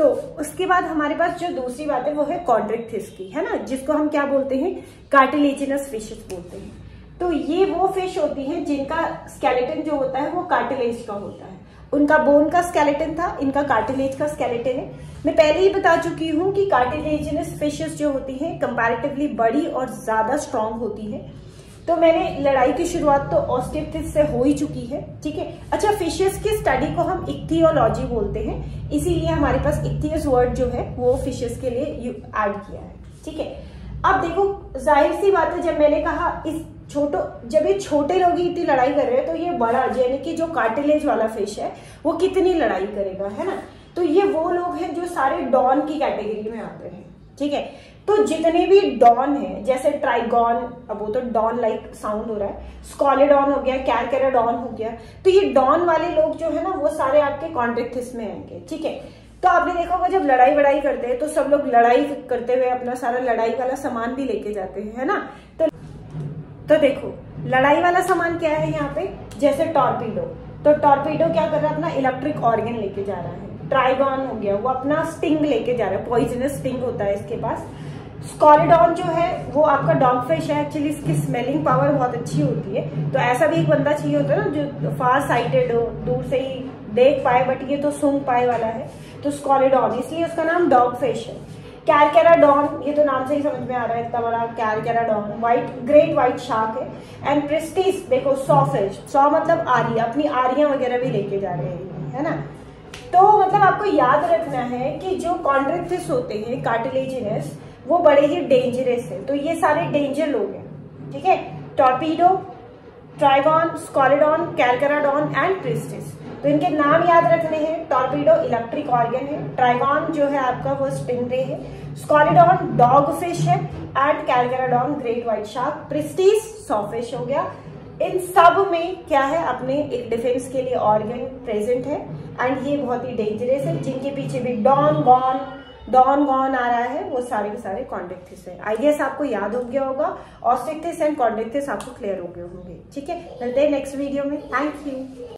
तो उसके बाद हमारे पास जो दूसरी बात है, वो है कॉन्ड्रिक्थिस की, है ना? जिसको हम क्या बोलते हैं? कार्टिलेजिनस फिशेस बोलते हैं। तो ये वो फ़िश होती है जिनका स्केलेटन जो होता है, वो कार्टिलेज का होता है। उनका बोन का स्केलेटन था, इनका कार्टिलेज का स्केलेटन है। मैं पहले ही बता चुकी हूँ कि कार्टिलेजिनस फिशेस जो होती है कंपैरेटिवली बड़ी और ज़्यादा स्ट्रांग होती हैं। तो मैंने लड़ाई की शुरुआत तो ऑस्टिप्थिस से हो ही चुकी है, ठीक है? अच्छा फिशेस की स्टडी को हम इक्थियोलॉजी बोलते हैं, इसीलिए हमारे पास इक्थियस वर्ड जो है, वो फिशेस के लिए ऐड किया है, ठीक है? अब देखो, ज़ाहिर सी बात है, जब मैंने कहा इस छोटो, जब ये छोटे लोग ही इतनी लड़ाई कर रहे हैं तो ये बड़ा, यानी कि जो कार्टिलेज वाला फ़िश है, वो कितनी लड़ाई करेगा, है ना? तो ये वो लोग हैं जो सारे डॉन की कैटेगरी में आते हैं, ठीक है? तो जितने भी डॉन है, जैसे ट्राइगॉन, अब वो तो डॉन लाइक साउंड हो रहा है, स्कॉलेडॉन हो गया, कैरकेराडॉन हो गया तो ये डॉन वाले लोग जो है ना, वो सारे आपके कॉन्टेक्टिस में आएँगे, ठीक है? तो आपने देखा होगा जब लड़ाई वड़ाई करते हैं तो सब लोग लड़ाई करते हुए अपना सारा लड़ाई वाला सामान भी लेके जाते हैं, है ना? तो तो देखो, लड़ाई वाला सामान क्या है यहाँ पे? जैसे टॉर्पीडो तो टॉर्पीडो क्या कर रहा है, अपना इलेक्ट्रिक ऑर्गन लेके जा रहा है, ट्राइगॉन हो गया, वो अपना स्टिंग लेके जा रहा है पॉइजनस स्टिंग होता है इसके पास स्कॉलिडॉन जो है, वो आपका डॉग फ़िश है एक्चुअली इसकी स्मेलिंग पावर बहुत अच्छी होती है। तो ऐसा भी एक बंदा चाहिए होता है ना, जो फार साइटेड हो, दूर से ही देख पाए बट ये तो सूंघ पाए वाला है। तो स्कॉलिडॉन इसलिए उसका नाम डॉग फ़िश है। कैरकेराडॉन ये तो नाम से ही समझ में आ रहा है, इतना बड़ा carcharodon white great white shark है। एंड प्रिस्टिस देखो सॉ सॉ मतलब आरी, अपनी आरियाँ वगैरह भी लेके जा रहे हैं, है ना? तो मतलब आपको याद रखना है कि जो कॉन्ड्रेक्टिस होते हैं कार्टिलेजिनस वो बड़े ही डेंजरस है। तो ये सारे डेंजर लोग हैं, ठीक है? Torpedo trygon scoliodon carcharodon and pristis तो इनके नाम याद रखने हैं। टॉर्पीडो इलेक्ट्रिक ऑर्गन है। ट्राइगॉन जो है आपका वो स्टिंगरे है। स्कॉलिडॉन डॉग फ़िश है। And Carcharodon great white shark Pristis sawfish हो गया। इन सब में क्या है? अपने एक डिफेंस के लिए ऑर्गन प्रेजेंट है। एंड ये बहुत ही डेंजरस है। जिनके पीछे भी डॉन गॉन डॉन गॉन आ रहा है, वो सारे के सारे कॉन्डेक्टिस है। आई गेस आपको याद हो गया होगा ऑस्टिक्टिस एंड कॉन्डेक्टिस आपको क्लियर हो गए होंगे। ठीक है, मिलते हैं नेक्स्ट वीडियो में। Thank you